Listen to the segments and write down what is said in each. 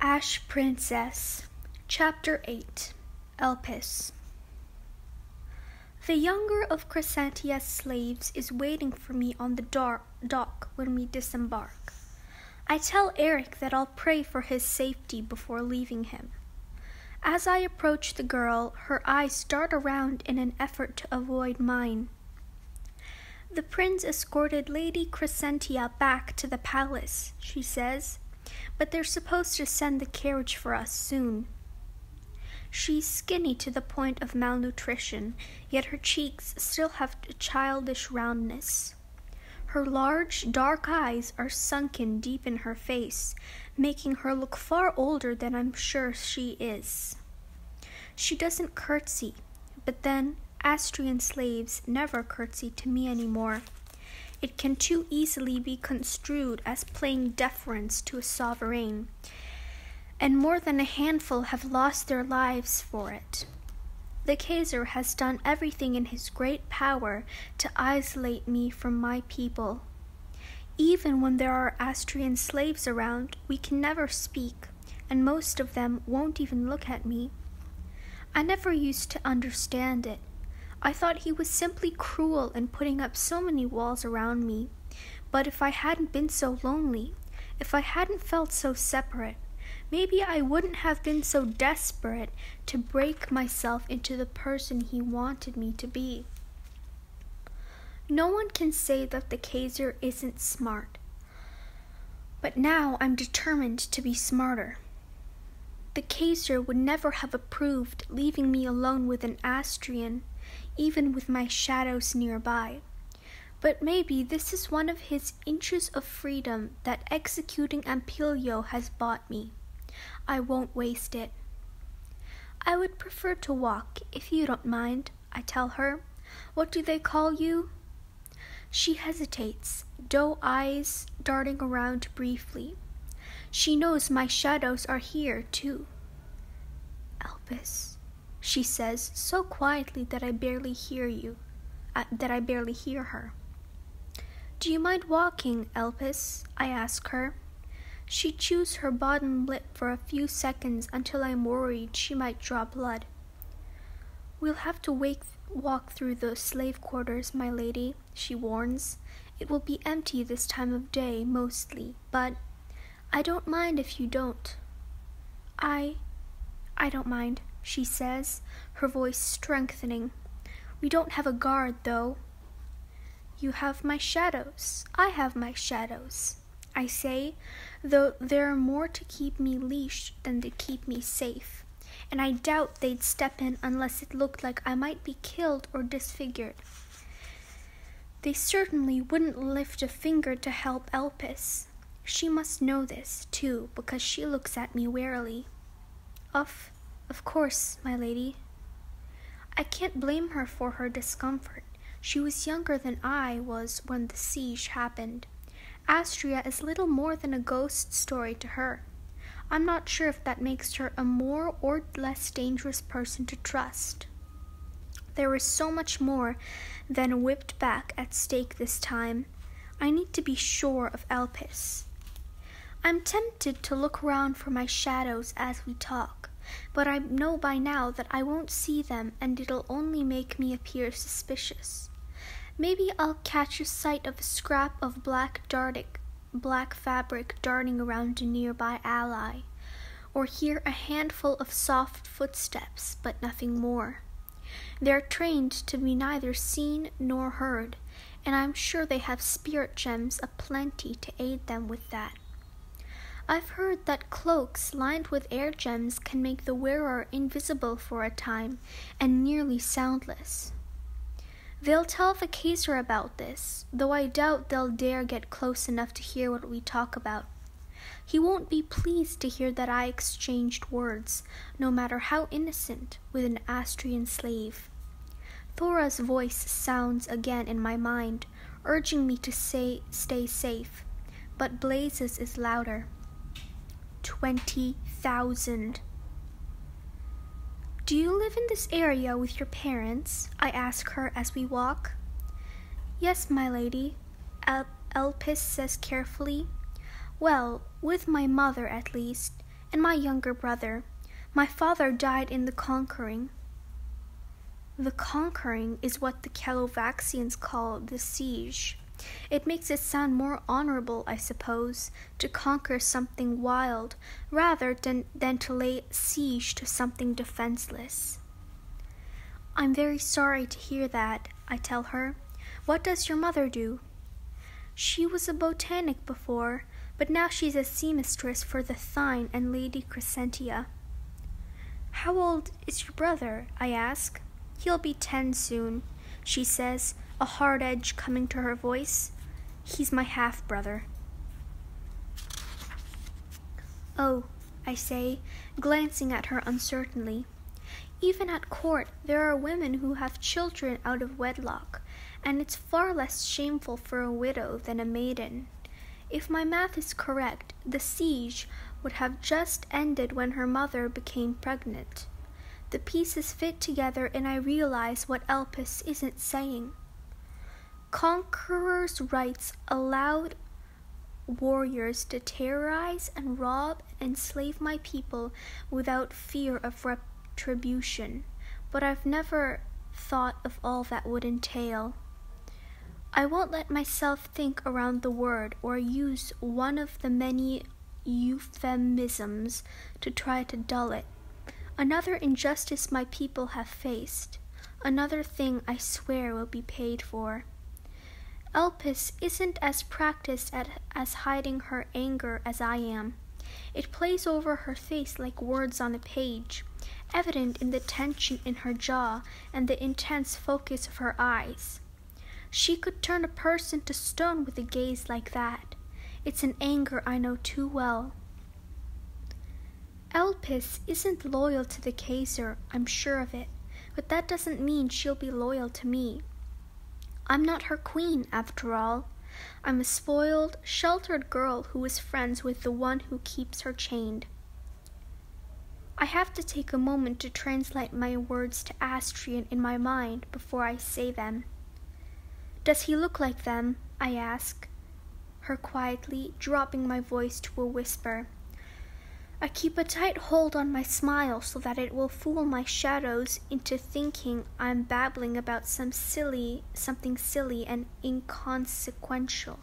Ash Princess, Chapter 8 Elpis. The younger of Crescentia's slaves is waiting for me on the dar- dock when we disembark. I tell Erik that I'll pray for his safety before leaving him. As I approach the girl, her eyes dart around in an effort to avoid mine. The prince escorted Lady Crescentia back to the palace, she says, but they're supposed to send the carriage for us soon. She's skinny to the point of malnutrition, yet her cheeks still have a childish roundness. Her large, dark eyes are sunken deep in her face, making her look far older than I'm sure she is. She doesn't curtsy, but then Astrean slaves never curtsy to me anymore. It can too easily be construed as paying deference to a sovereign, and more than a handful have lost their lives for it. The Kaiser has done everything in his great power to isolate me from my people. Even when there are Astrean slaves around, we can never speak, and most of them won't even look at me. I never used to understand it. I thought he was simply cruel in putting up so many walls around me. But if I hadn't been so lonely, if I hadn't felt so separate, maybe I wouldn't have been so desperate to break myself into the person he wanted me to be. No one can say that the Kaiser isn't smart. But now I'm determined to be smarter. The Kaiser would never have approved leaving me alone with an Astrean even with my shadows nearby. But maybe this is one of his inches of freedom that executing Ampelio has bought me. I won't waste it. I would prefer to walk, if you don't mind, I tell her. What do they call you? She hesitates, doe eyes darting around briefly. She knows my shadows are here, too. Elpis she says so quietly that I barely hear you, uh, that I barely hear her. Do you mind walking, Elpis? I ask her. She chews her bottom lip for a few seconds until I'm worried she might draw blood. We'll have to wake, walk through the slave quarters, my lady, she warns. It will be empty this time of day, mostly, but I don't mind if you don't. I. I don't mind she says, her voice strengthening. We don't have a guard, though. You have my shadows. I have my shadows. I say, though there are more to keep me leashed than to keep me safe, and I doubt they'd step in unless it looked like I might be killed or disfigured. They certainly wouldn't lift a finger to help Elpis. She must know this, too, because she looks at me warily. Of of course, my lady. I can't blame her for her discomfort. She was younger than I was when the siege happened. Astrea is little more than a ghost story to her. I'm not sure if that makes her a more or less dangerous person to trust. There is so much more than a whipped back at stake this time. I need to be sure of Elpis. I'm tempted to look around for my shadows as we talk but I know by now that I won't see them and it'll only make me appear suspicious. Maybe I'll catch a sight of a scrap of black dartic, black fabric darting around a nearby ally, or hear a handful of soft footsteps, but nothing more. They're trained to be neither seen nor heard, and I'm sure they have spirit gems aplenty to aid them with that. I've heard that cloaks lined with air gems can make the wearer invisible for a time and nearly soundless. They'll tell the Kaiser about this, though I doubt they'll dare get close enough to hear what we talk about. He won't be pleased to hear that I exchanged words, no matter how innocent, with an Astrean slave. Thora's voice sounds again in my mind, urging me to say, stay safe, but Blaise's is louder twenty thousand. Do you live in this area with your parents? I ask her as we walk. Yes, my lady, El- Elpis says carefully. Well, with my mother at least, and my younger brother. My father died in the conquering. The conquering is what the Kalovaxians call the siege. It makes it sound more honorable, I suppose, to conquer something wild rather than, than to lay siege to something defenseless. I'm very sorry to hear that, I tell her. What does your mother do? She was a botanic before, but now she's a seamstress for the Theyn and Lady Crescentia. How old is your brother? I ask. He'll be ten soon, she says, a hard edge coming to her voice. He's my half brother. Oh, I say, glancing at her uncertainly. Even at court, there are women who have children out of wedlock, and it's far less shameful for a widow than a maiden. If my math is correct, the siege would have just ended when her mother became pregnant. The pieces fit together, and I realize what Elpis isn't saying. Conquerors' rights allowed warriors to terrorize and rob and enslave my people without fear of retribution, but I've never thought of all that would entail. I won't let myself think around the word or use one of the many euphemisms to try to dull it. Another injustice my people have faced, another thing I swear will be paid for. Elpis isn't as practiced at as hiding her anger as I am. It plays over her face like words on a page, evident in the tension in her jaw and the intense focus of her eyes. She could turn a person to stone with a gaze like that. It's an anger I know too well. Elpis isn't loyal to the Kaiser, I'm sure of it, but that doesn't mean she'll be loyal to me. I'm not her queen, after all. I'm a spoiled, sheltered girl who is friends with the one who keeps her chained. I have to take a moment to translate my words to Astrean in my mind before I say them. Does he look like them? I ask, her quietly, dropping my voice to a whisper. I keep a tight hold on my smile so that it will fool my shadows into thinking I'm babbling about some silly, something silly and inconsequential.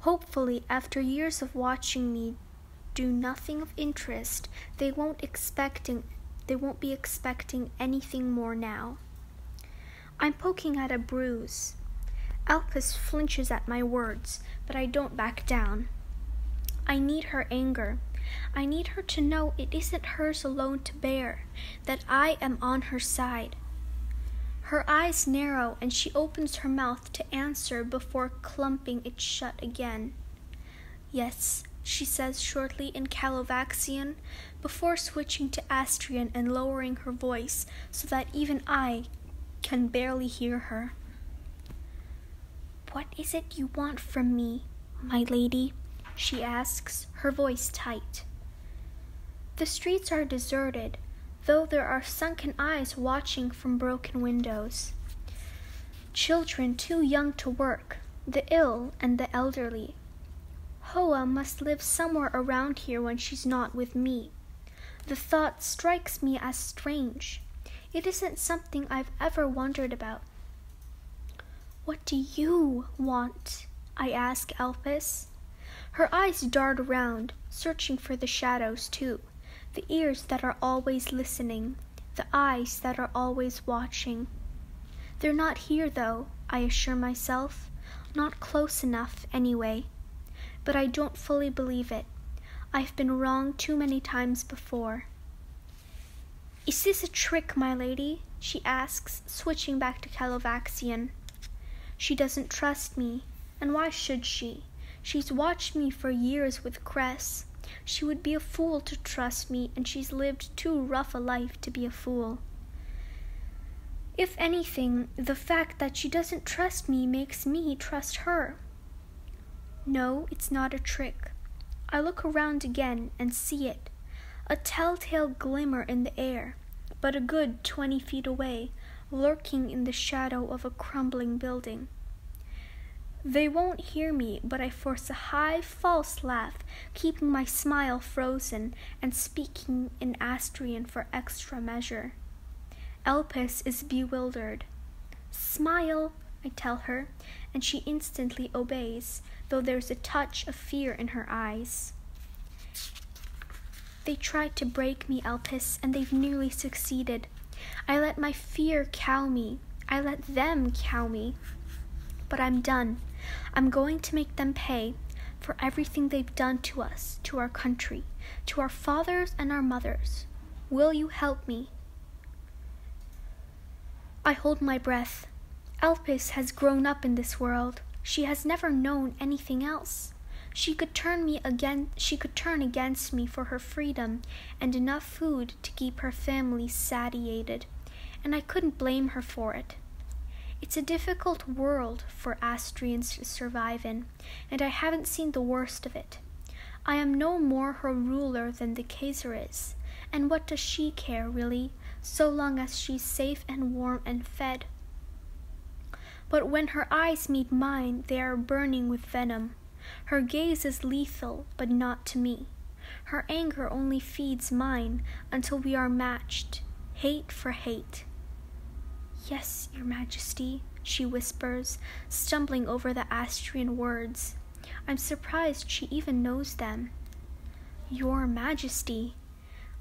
Hopefully, after years of watching me do nothing of interest, they won't expecting they won't be expecting anything more now. I'm poking at a bruise. Elpis flinches at my words, but I don't back down. I need her anger. I need her to know it isn't hers alone to bear, that I am on her side. Her eyes narrow and she opens her mouth to answer before clumping it shut again. Yes, she says shortly in Kalovaxian, before switching to Astrean and lowering her voice so that even I can barely hear her. What is it you want from me, my lady? She asks, her voice tight. The streets are deserted, though there are sunken eyes watching from broken windows. Children too young to work, the ill and the elderly. Hoa must live somewhere around here when she's not with me. The thought strikes me as strange. It isn't something I've ever wondered about. What do you want? I ask Elpis. Her eyes dart around, searching for the shadows too the ears that are always listening, the eyes that are always watching. They're not here, though, I assure myself, not close enough, anyway. But I don't fully believe it. I've been wrong too many times before. Is this a trick, my lady? she asks, switching back to Kalovaxian. She doesn't trust me, and why should she? She's watched me for years with Cress. She would be a fool to trust me, and she's lived too rough a life to be a fool. If anything, the fact that she doesn't trust me makes me trust her. No, it's not a trick. I look around again and see it a telltale glimmer in the air, but a good twenty feet away, lurking in the shadow of a crumbling building. They won't hear me, but I force a high, false laugh, keeping my smile frozen and speaking in Astrean for extra measure. Elpis is bewildered. Smile, I tell her, and she instantly obeys, though there's a touch of fear in her eyes. They tried to break me, Elpis, and they've nearly succeeded. I let my fear cow me. I let them cow me. But I'm done. I'm going to make them pay for everything they've done to us, to our country, to our fathers and our mothers. Will you help me? I hold my breath. Elpis has grown up in this world. She has never known anything else. She could turn me again she could turn against me for her freedom and enough food to keep her family satiated, and I couldn't blame her for it. It's a difficult world for Astreans to survive in, and I haven't seen the worst of it. I am no more her ruler than the Kaiser is, and what does she care, really, so long as she's safe and warm and fed? But when her eyes meet mine, they are burning with venom. Her gaze is lethal, but not to me. Her anger only feeds mine until we are matched, hate for hate. Yes, Your Majesty, she whispers, stumbling over the Astrean words. I'm surprised she even knows them. Your Majesty.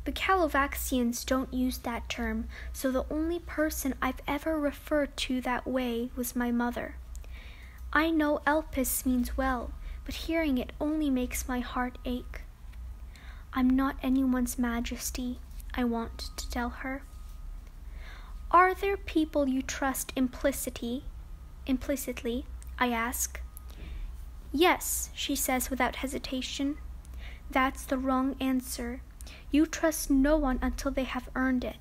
The Kalovaxians don't use that term, so the only person I've ever referred to that way was my mother. I know Elpis means well, but hearing it only makes my heart ache. I'm not anyone's majesty, I want to tell her. Are there people you trust implicitly? Implicitly, I ask. Yes, she says without hesitation. That's the wrong answer. You trust no one until they have earned it.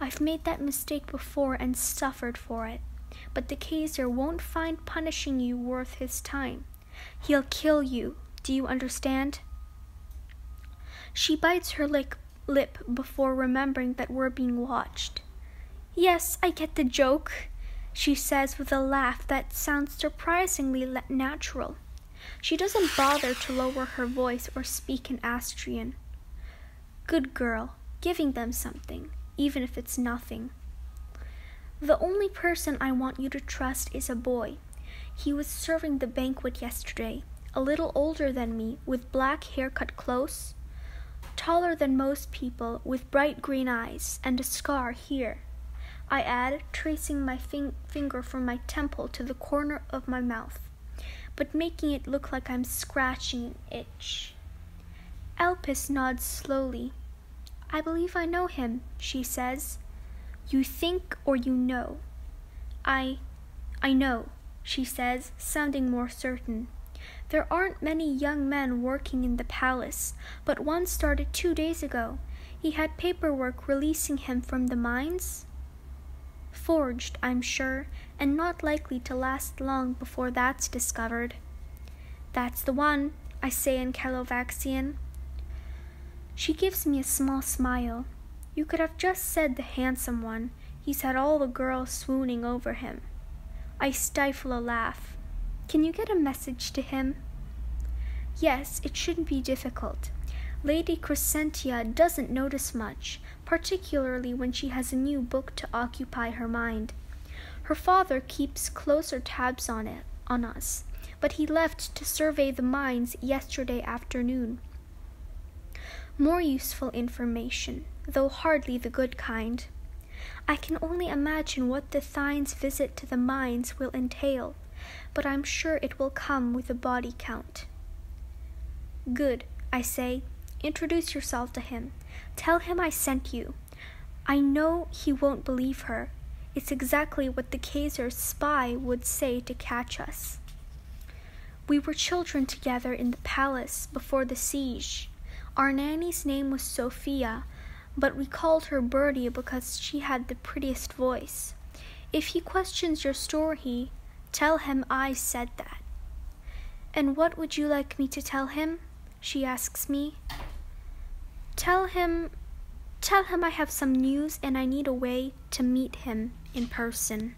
I've made that mistake before and suffered for it. But the Kaiser won't find punishing you worth his time. He'll kill you. Do you understand? She bites her lip, lip before remembering that we're being watched. Yes, I get the joke, she says with a laugh that sounds surprisingly natural. She doesn't bother to lower her voice or speak in Astrean. Good girl, giving them something, even if it's nothing. The only person I want you to trust is a boy. He was serving the banquet yesterday, a little older than me, with black hair cut close, taller than most people, with bright green eyes, and a scar here I add, tracing my fin- finger from my temple to the corner of my mouth, but making it look like I'm scratching an itch. Elpis nods slowly. I believe I know him, she says. You think or you know? I. I know, she says, sounding more certain. There aren't many young men working in the palace, but one started two days ago. He had paperwork releasing him from the mines forged, I'm sure, and not likely to last long before that's discovered. That's the one, I say in Kalovaxian. She gives me a small smile. You could have just said the handsome one. He's had all the girls swooning over him. I stifle a laugh. Can you get a message to him? Yes, it shouldn't be difficult. Lady Crescentia doesn't notice much, particularly when she has a new book to occupy her mind. Her father keeps closer tabs on it on us, but he left to survey the mines yesterday afternoon. More useful information, though hardly the good kind. I can only imagine what the Theyn's visit to the mines will entail, but I'm sure it will come with a body count. Good, I say, Introduce yourself to him. Tell him I sent you. I know he won't believe her. It's exactly what the Kaiser's spy would say to catch us. We were children together in the palace before the siege. Our nanny's name was Sophia, but we called her Birdie because she had the prettiest voice. If he questions your story, tell him I said that. And what would you like me to tell him? She asks me. Tell him tell him I have some news and I need a way to meet him in person.